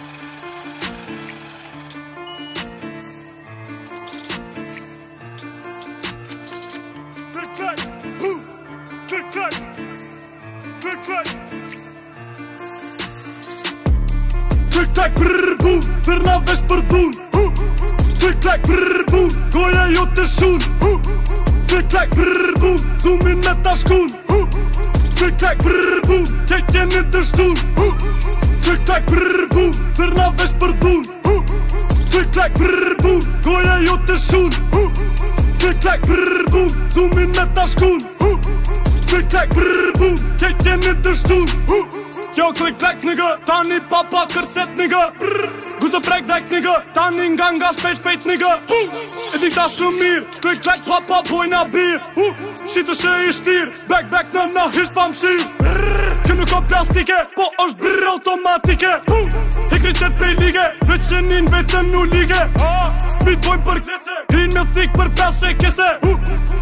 Kik-kik, hu, kik-kik, kik-kik Kik-kik, brrrr, bu, dërna vesh për dhun Kik-kik, brrrr, bu, goja jo të shun Kik-kik, brrrr, bu, dhumin e ta shkun tak brrrr bu Qe kjenin të shtun Qik tak brrrr bu Thërna vesh për dhun Qik tak brrrr bu Goja jo të shun Qik tak brrrr bu Zumin me ta shkun Qik tak brrrr bu Qe kjenin të shtun Kjo klik blek nigga, tani papa kërset nigga Guto prek dhek nigga, tani nga nga shpejt shpejt nigga E di ta shumë mirë, klik blek papa boj na bir uh, u shë i shtir, blek blek në në hish pa mshir Kjo nuk o plastike, po është brrrr automatike uh, shenin vetën në ligë Bit për kese Hinë me thikë për peshe kese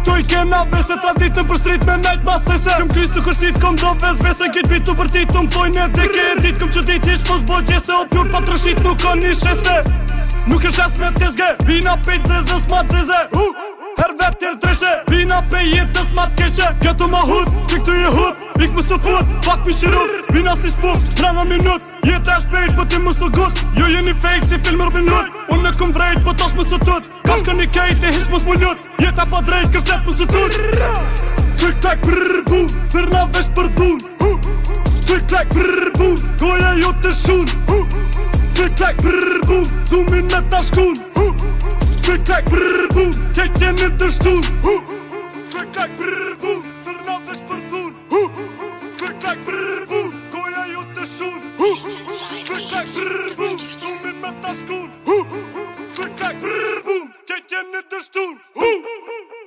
Tu i kena vese Tra ditën për strit me najtë basese Qëm kryshtë të kërshit kom do ves Vese kit bitu për ti të mpojnë e deke ditë këm që ditë ishtë pos boj gjeste O pjur pa të rëshit nuk ka një sheste Nuk e shes me tjezge Vina pejtë zezës ma tjeze Her vetë tjerë dreshe me jetës ma Këtu ma hut, këtu je hut Ik më së fut, pak mi shiru Vina si shpuk, trena minut Jeta është pejt, po ti më së gut Jo jeni fake, si film Robin Hood Unë në këm vrejt, po tash më së tut Ka shka një kejt, e hish më s'mu lut Jeta pa drejt, kështet më së tut Tik tak brrrr bu, thyrna vesh për dhun Tik tak brrrr bu, goja jo të shun Tik tak brrrr bu, zoomin me ta shkun Tik tak brrrr bu, kejt jeni të shtun Tik tak brrrr bu, kejt This sideways. Som en metaskon. Tryck back. Get your nitter stool.